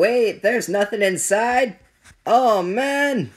Wait, there's nothing inside? Oh man!